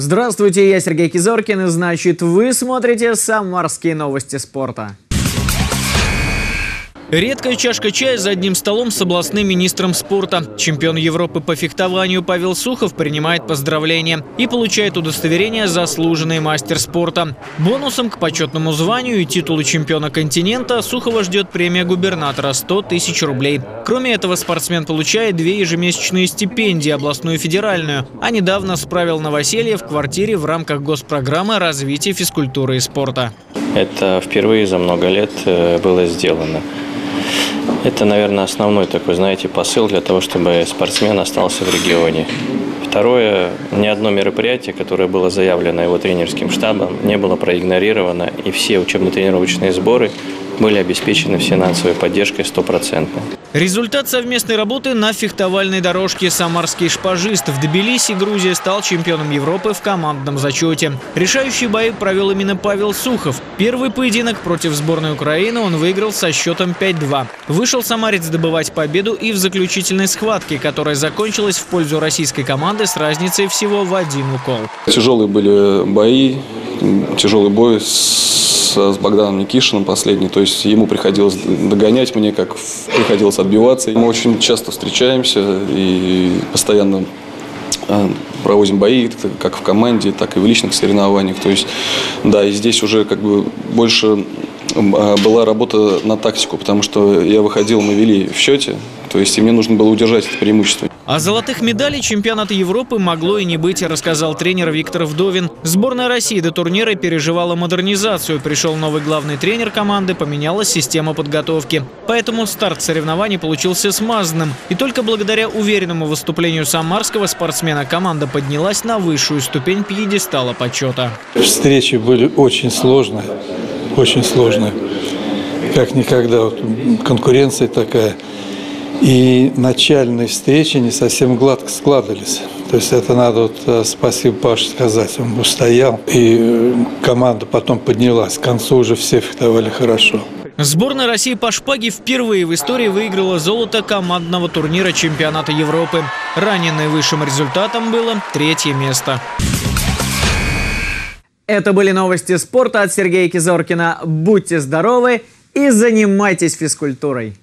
Здравствуйте, я Сергей Кизоркин, и значит вы смотрите «Самарские новости спорта». Редкая чашка чая за одним столом с областным министром спорта. Чемпион Европы по фехтованию Павел Сухов принимает поздравления и получает удостоверение «Заслуженный мастер спорта». Бонусом к почетному званию и титулу чемпиона континента Сухова ждет премия губернатора – 100 тысяч рублей. Кроме этого, спортсмен получает две ежемесячные стипендии – областную и федеральную, а недавно справил новоселье в квартире в рамках госпрограммы развития физкультуры и спорта. Это впервые за много лет э, было сделано. Это, наверное, основной такой, знаете, посыл для того, чтобы спортсмен остался в регионе. Второе, ни одно мероприятие, которое было заявлено его тренерским штабом, не было проигнорировано, и все учебно-тренировочные сборы были обеспечены финансовой поддержкой стопроцентной. Результат совместной работы на фехтовальной дорожке «Самарский шпажист» в Тбилиси Грузия стал чемпионом Европы в командном зачете. Решающие бои провел именно Павел Сухов. Первый поединок против сборной Украины он выиграл со счетом 5-2. Вышел самарец добывать победу и в заключительной схватке, которая закончилась в пользу российской команды с разницей всего в один укол. Тяжелые были бои, тяжелый бой с, с Богданом Никишиным последний. То есть ему приходилось догонять мне, как приходилось отбиваться. Мы очень часто встречаемся и постоянно а, проводим бои, как в команде, так и в личных соревнованиях. То есть, да, и здесь уже как бы больше была работа на тактику, потому что я выходил, мы вели в счете, то есть и мне нужно было удержать это преимущество. О золотых медалей чемпионата Европы могло и не быть, рассказал тренер Виктор Вдовин. Сборная России до турнира переживала модернизацию. Пришел новый главный тренер команды, поменялась система подготовки. Поэтому старт соревнований получился смазанным. И только благодаря уверенному выступлению самарского спортсмена команда поднялась на высшую ступень пьедестала почета. Встречи были очень сложные, очень сложные. Как никогда. Вот конкуренция такая – и начальные встречи не совсем гладко складывались. То есть это надо вот э, спасибо Паше сказать. Он устоял, и э, команда потом поднялась. К концу уже все фехтовали хорошо. Сборная России по шпаге впервые в истории выиграла золото командного турнира чемпионата Европы. Ранее наивысшим результатом было третье место. Это были новости спорта от Сергея Кизоркина. Будьте здоровы и занимайтесь физкультурой.